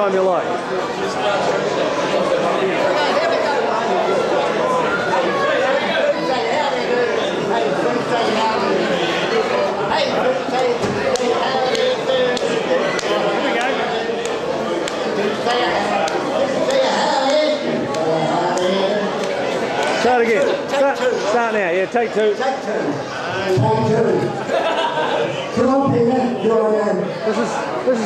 time you like. Start again. Start, start, now. Yeah, take two. Take two. Two.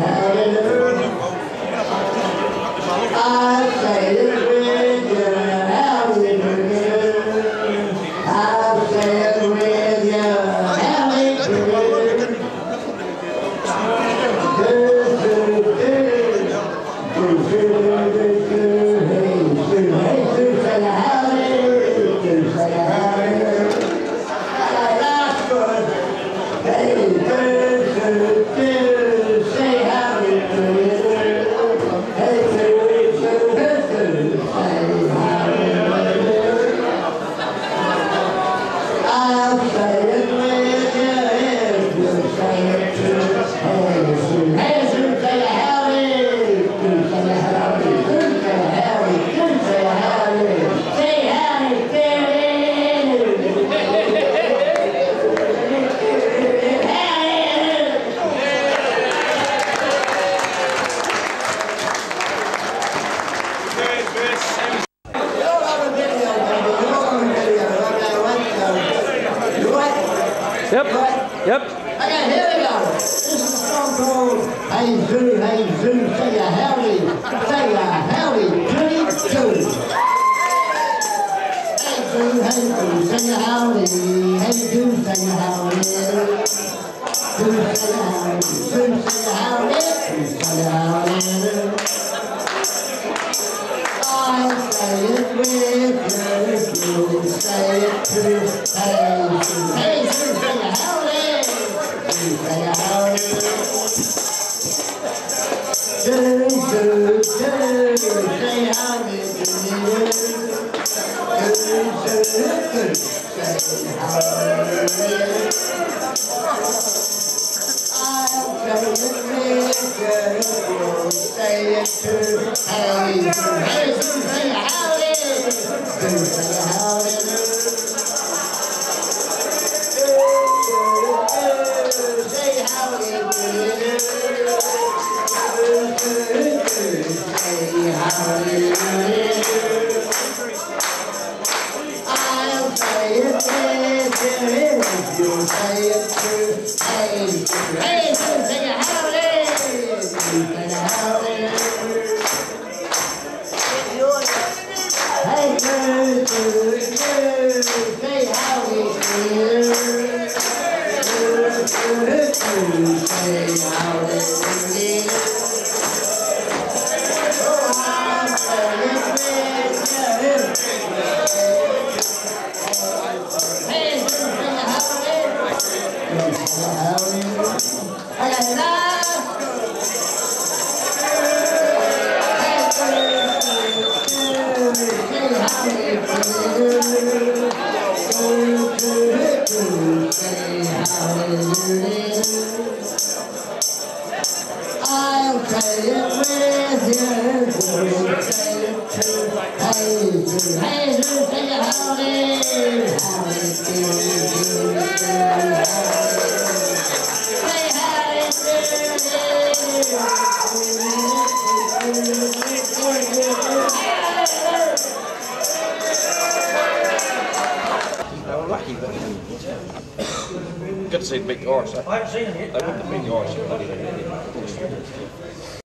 Hallelujah. Hallelujah. Yep. Right? Yep. Okay, here we go. This is a song called Hey Zoo, Hey Zoo, say a howdy, say a howdy, goody too. Hey Zoo, Hey Zoo, say a howdy, Hey Zoo, say a howdy. Zoo, say a howdy, Zoo, say a howdy, Zoo, say a howdy. I say it with you, you say it too. Hey, Hallelujah. Good to see the big cars. I haven't seen them yet. Went to big cars.